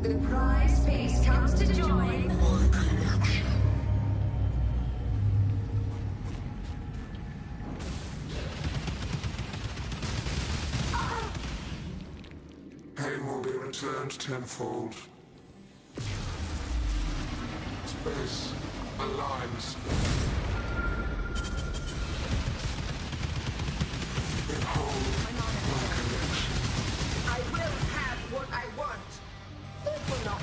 The prize piece comes to join. Pain will be returned tenfold. Space aligns.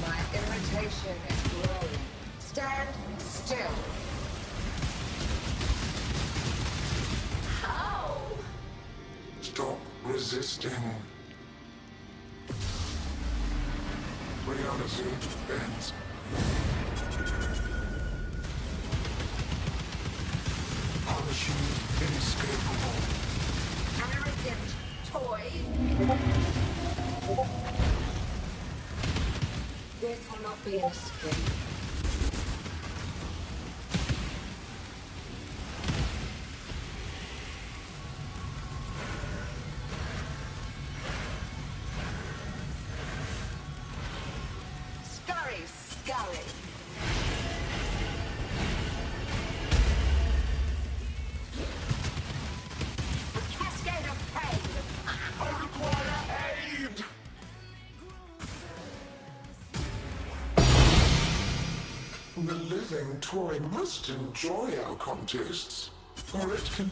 My irritation is growing. Stand still. How? Stop resisting. Reality bends. This will not be an escape. Scurry, scurry. The living toy must enjoy our contests, or it can